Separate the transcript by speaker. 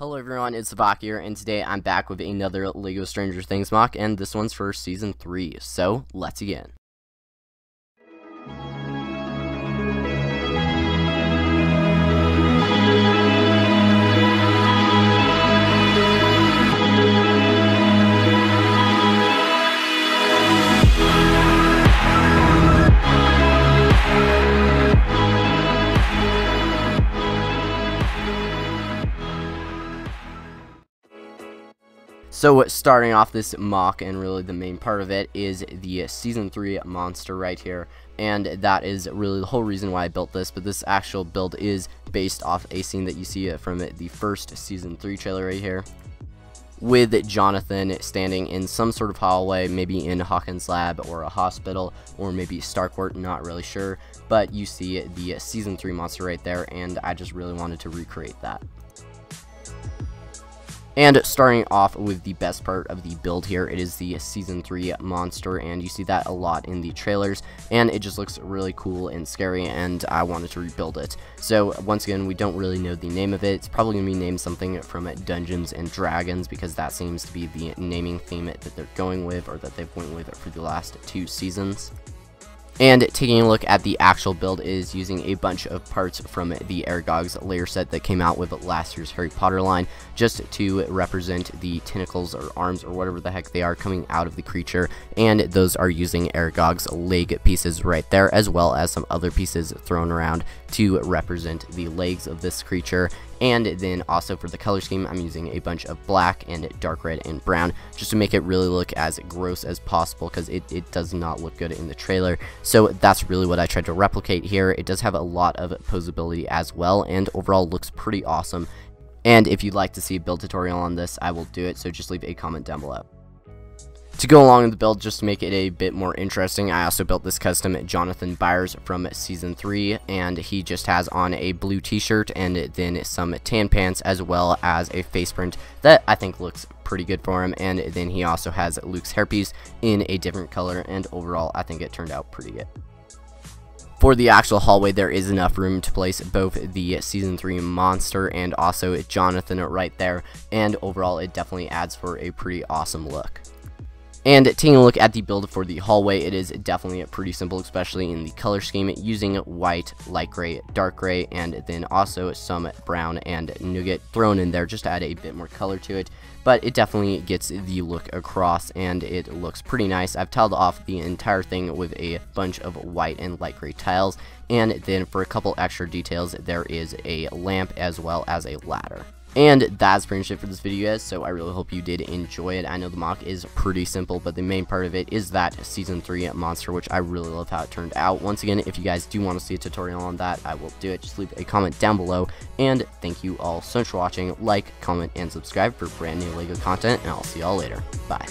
Speaker 1: Hello everyone, it's Savak here, and today I'm back with another LEGO Stranger Things MOC, and this one's for Season 3, so let's begin. So starting off this MOC and really the main part of it is the season 3 monster right here and that is really the whole reason why I built this but this actual build is based off a scene that you see from the first season 3 trailer right here with Jonathan standing in some sort of hallway, maybe in Hawkins' lab or a hospital, or maybe Starcourt, not really sure, but you see the Season 3 monster right there, and I just really wanted to recreate that. And starting off with the best part of the build here, it is the Season 3 monster, and you see that a lot in the trailers, and it just looks really cool and scary, and I wanted to rebuild it. So, once again, we don't really know the name of it. It's probably going to be named something from Dungeons and Dragons, because that seems to be the naming theme that they're going with, or that they've went with for the last two seasons. And taking a look at the actual build is using a bunch of parts from the Aragog's Lair set that came out with last year's Harry Potter line, just to represent the tentacles or arms or whatever the heck they are coming out of the creature, and those are using Aragog's leg pieces right there, as well as some other pieces thrown around to represent the legs of this creature, and then also for the color scheme, I'm using a bunch of black and dark red and brown just to make it really look as gross as possible because it, it does not look good in the trailer. So that's really what I tried to replicate here. It does have a lot of posability as well and overall looks pretty awesome. And if you'd like to see a build tutorial on this, I will do it, so just leave a comment down below. To go along with the build, just to make it a bit more interesting, I also built this custom Jonathan Byers from Season 3, and he just has on a blue t-shirt and then some tan pants as well as a face print that I think looks pretty good for him, and then he also has Luke's hairpiece in a different color, and overall I think it turned out pretty good. For the actual hallway, there is enough room to place both the Season 3 monster and also Jonathan right there, and overall it definitely adds for a pretty awesome look. And taking a look at the build for the hallway, it is definitely pretty simple, especially in the color scheme, using white, light gray, dark gray, and then also some brown and nougat thrown in there just to add a bit more color to it. But it definitely gets the look across, and it looks pretty nice. I've tiled off the entire thing with a bunch of white and light gray tiles, and then for a couple extra details, there is a lamp as well as a ladder. And that's pretty much it for this video guys, so I really hope you did enjoy it. I know the MOC is pretty simple, but the main part of it is that Season 3 monster, which I really love how it turned out. Once again, if you guys do want to see a tutorial on that, I will do it. Just leave a comment down below, and thank you all so much for watching. Like, comment, and subscribe for brand new LEGO content, and I'll see y'all later. Bye.